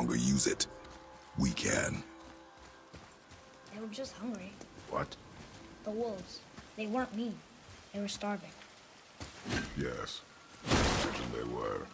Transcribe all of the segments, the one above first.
longer use it. We can. They were just hungry. What? The wolves. They weren't mean. They were starving. Yes. Certain they were.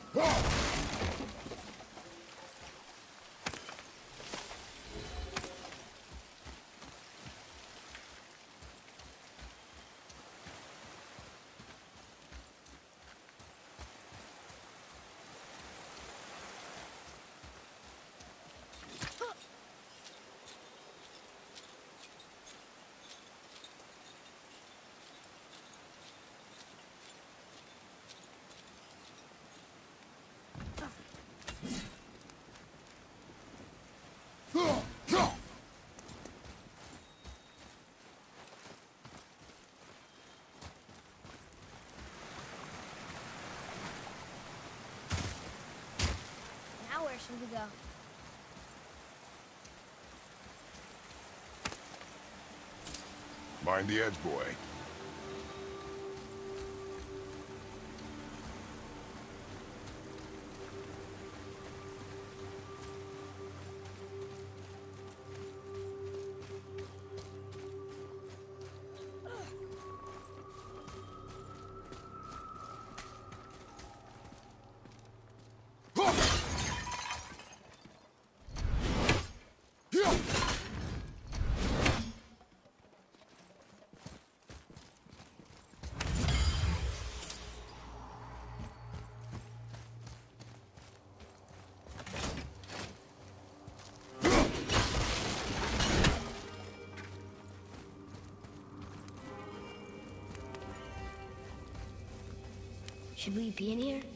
Should we go? Mind the edge, boy. Should we be in here?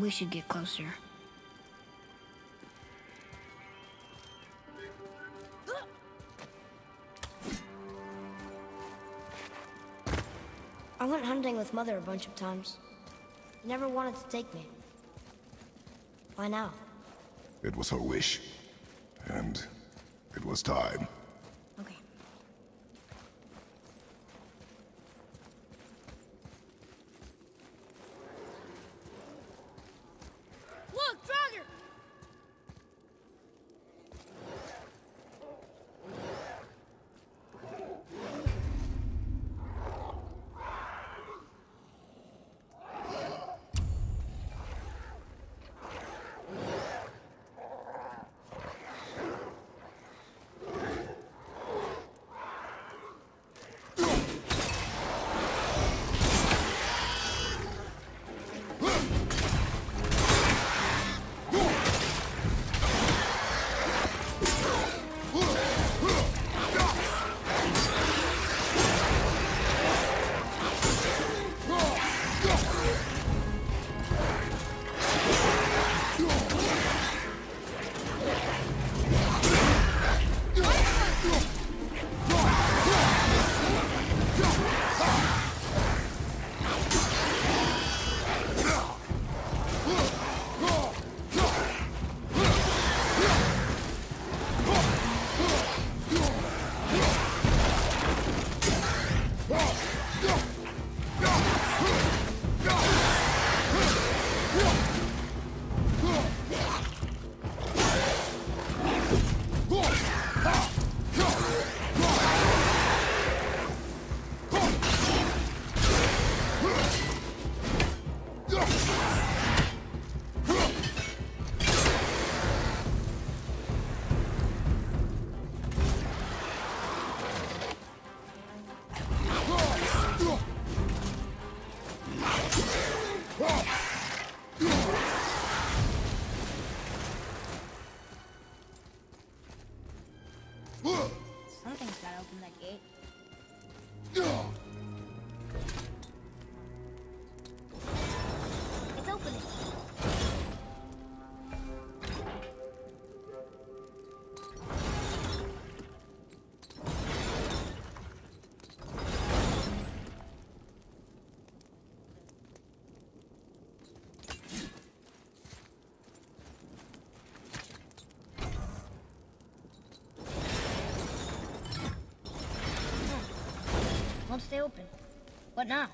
We should get closer. I went hunting with Mother a bunch of times. Never wanted to take me. Why now? It was her wish. And it was time. like it. Won't stay open. What now?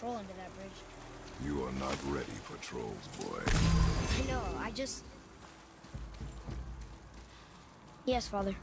Expected to be a troll under that bridge. You are not ready for trolls, boy. I know, I just... Yes. Father,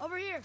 over here.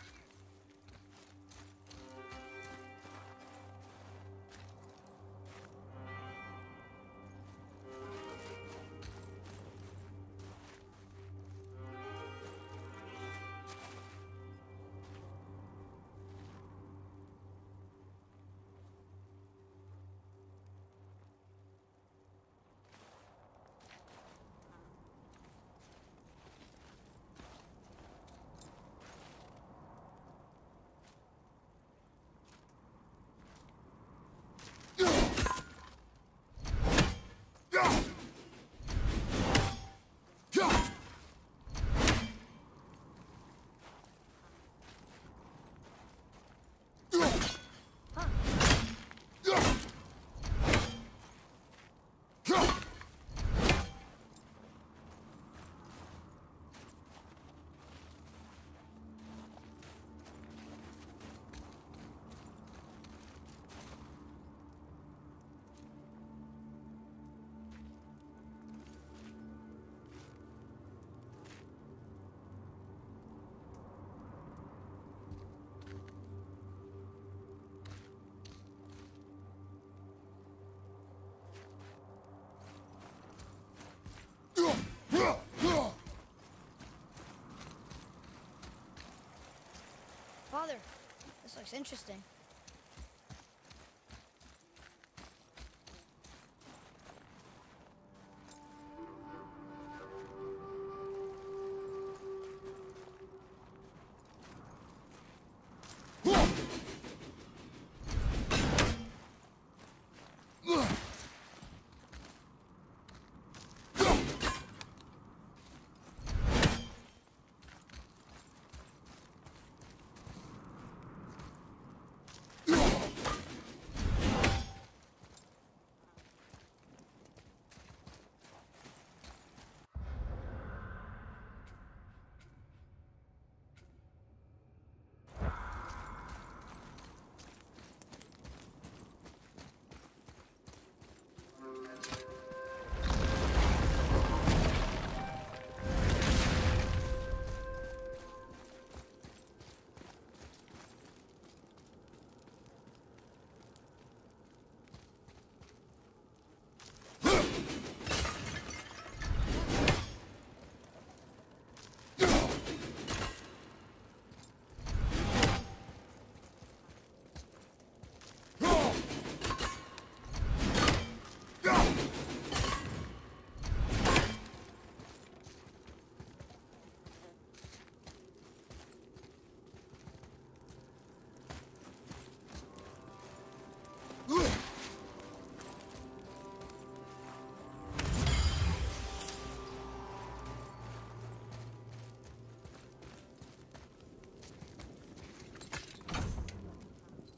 Looks interesting.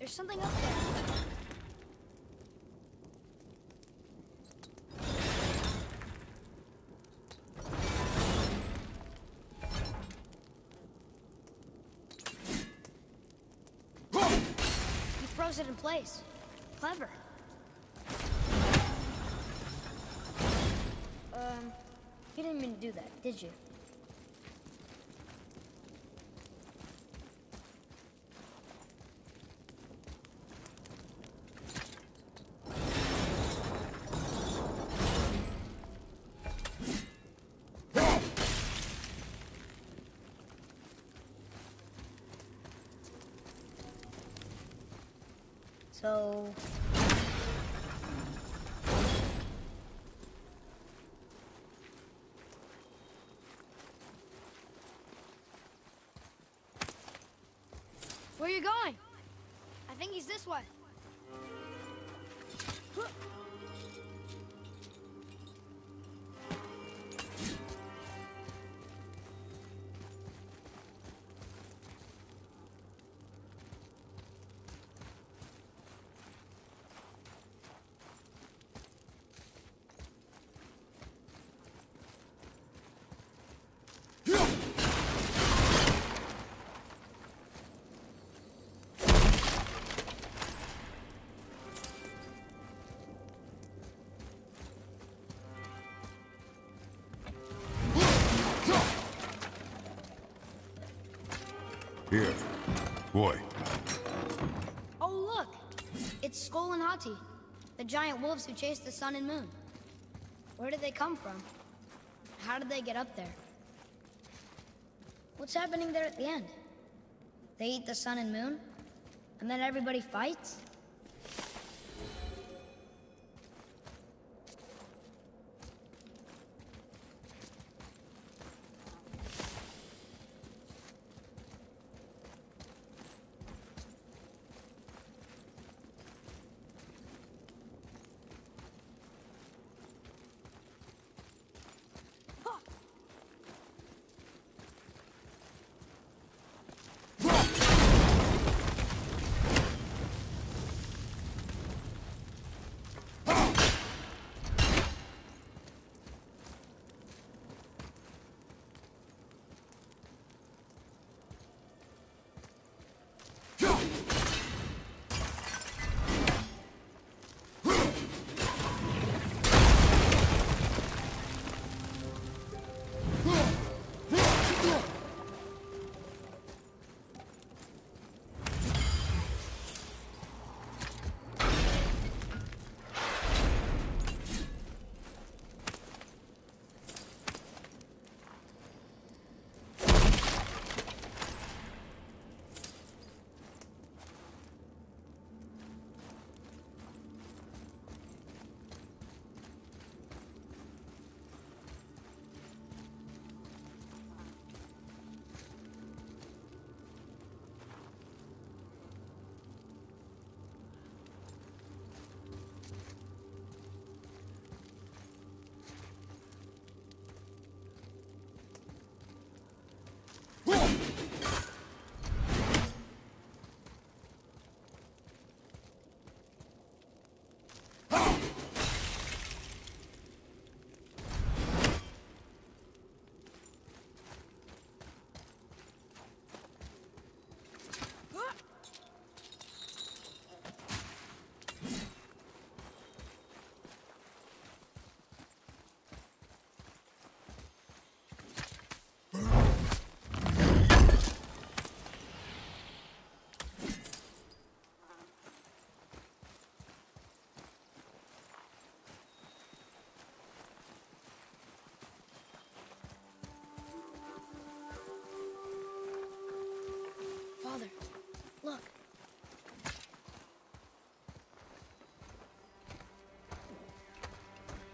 Something up there. He froze it in place. Clever. Um, you didn't mean to do that, did you? So... Where are you going? I think he's this way. Boy. Oh, look! It's Sköll and Hati, the giant wolves who chased the sun and moon. Where did they come from? How did they get up there? What's happening there at the end? They eat the sun and moon? And then everybody fights?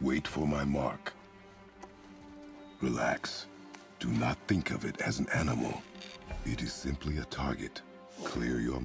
Wait for my mark. Relax. Do not think of it as an animal. It is simply a target. Clear your...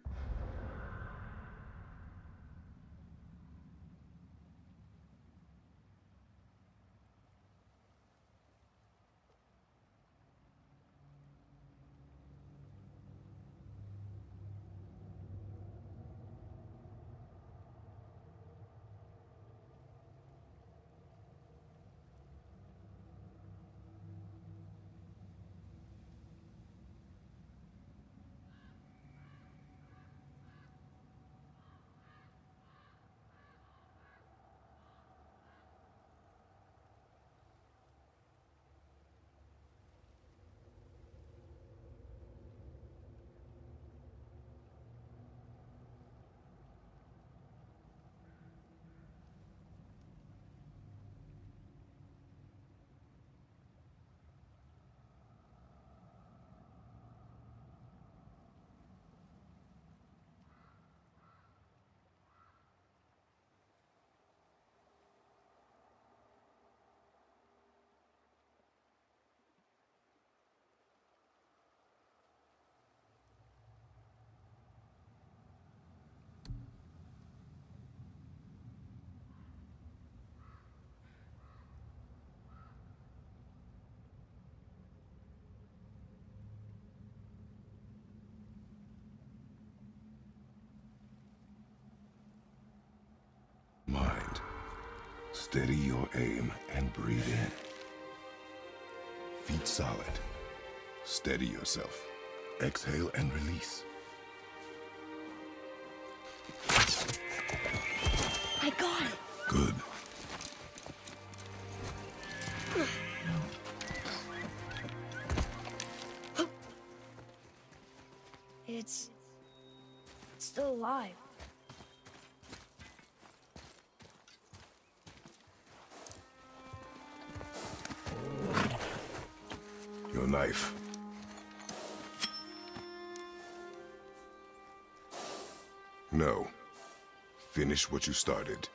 Steady your aim and breathe in. Feet solid. Steady yourself. Exhale and release. I got it. Good. Knife. No. Finish what you started.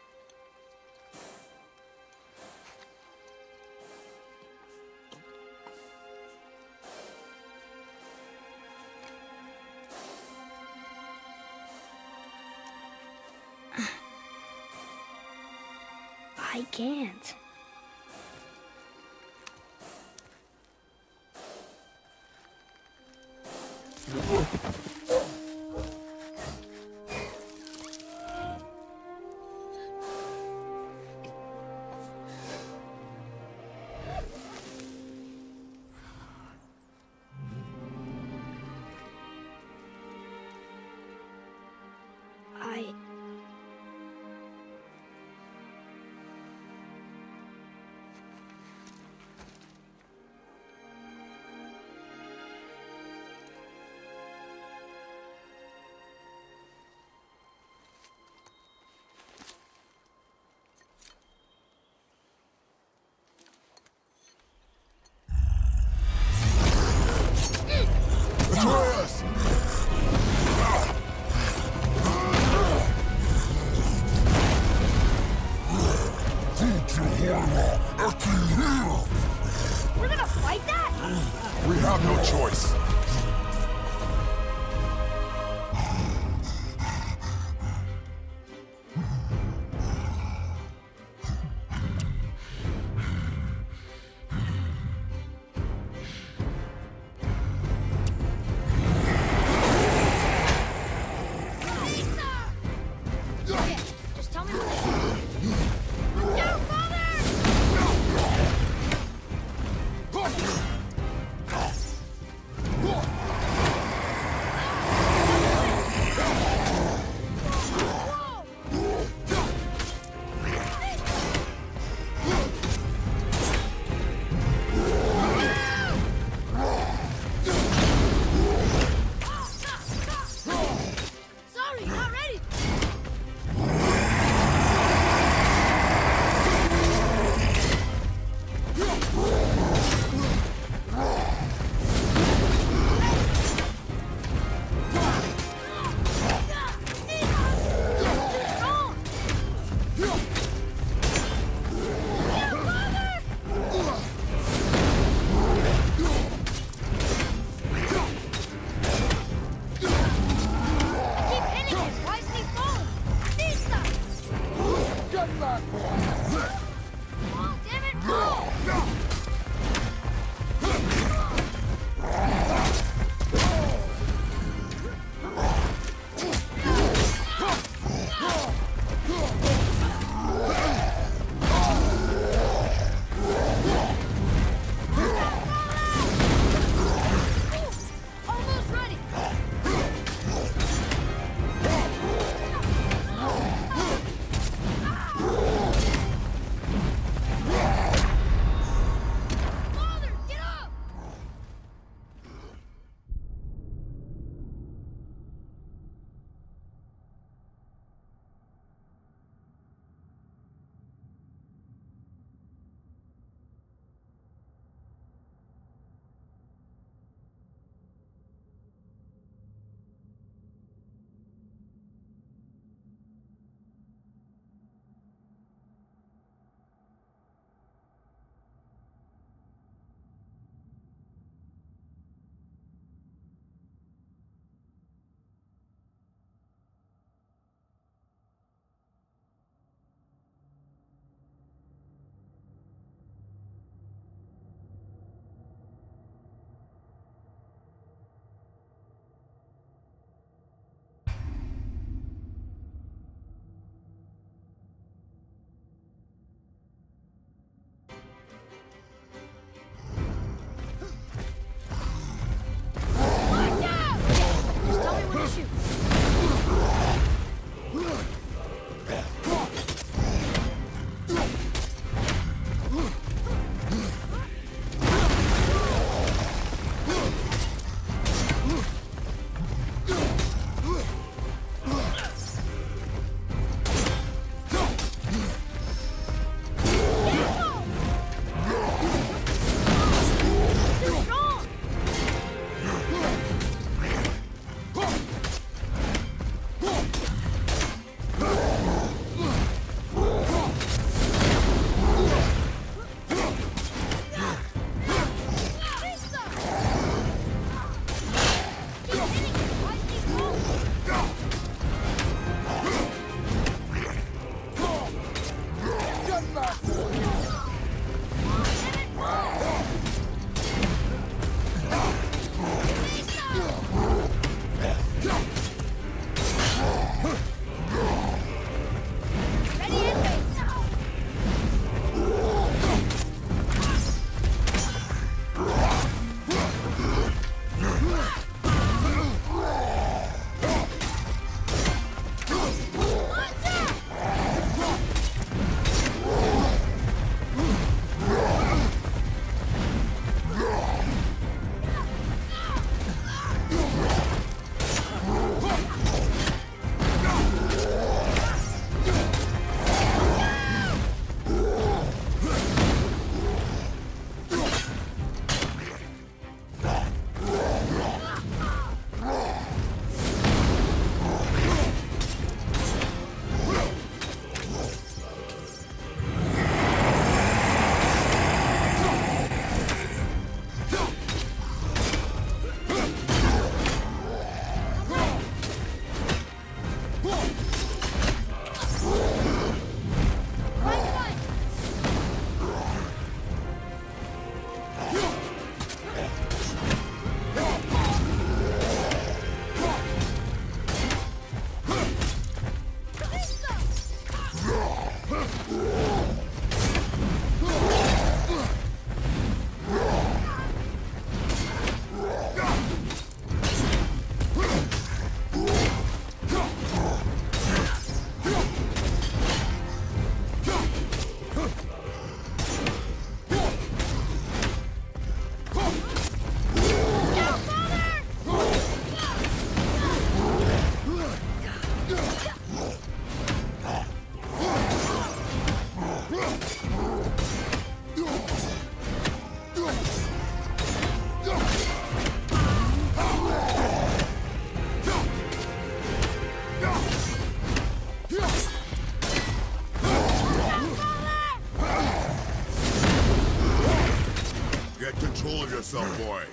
Yourself, boy.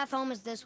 Path home is this